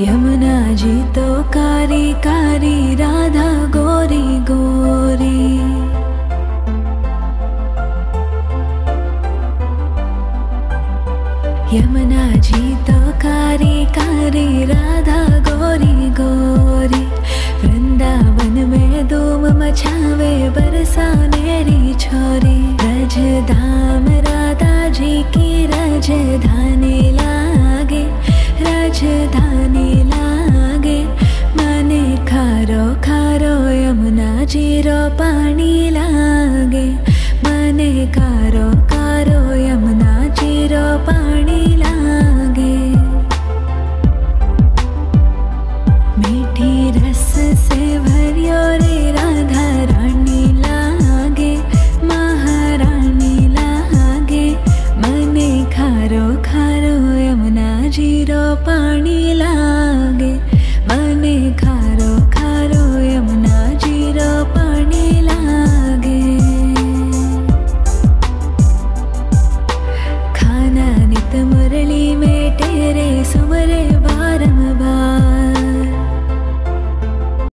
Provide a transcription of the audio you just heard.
यमुना जी तो कारी कारी, राधा गोरी गोरी। यमुना जी तो कारी कारी, राधा गोरी गोरी। वृंदावन में धूम मचावे, बरसानेरी छोरी। रज धाम राधा जी की रजधानी लागे रजधानी लागे। मने खारो खारो यमुना जीरो पानी लागे। मने कारो कारो यमुना जीरो पानी लागे पानी लागे।